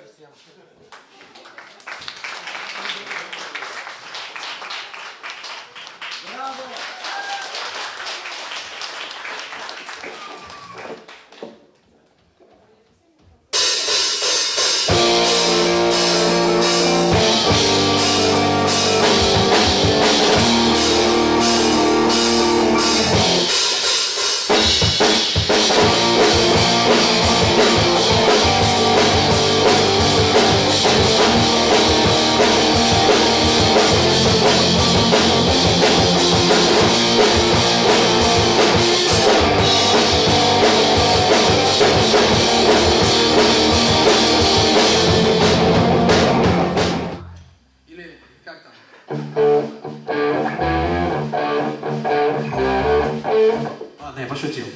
вечер всем. Браво! Ладно, я пошутил.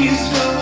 Please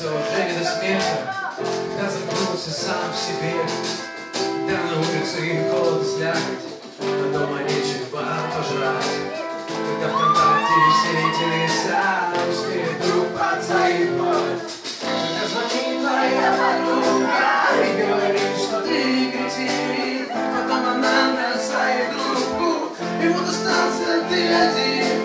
сердце от до смерти, когда замкнулся сам в себе, когда на улице холод слягать, а дома нечем вам пожрать, когда в контакте все эти леса успеют друг под заебать, когда звонит твоя подруга и говорит, что ты кретин, потом она бросает трубку, ему достался ты один.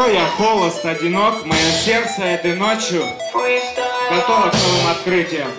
что я холост, одинок, мое сердце этой ночью готово к новым открытиям.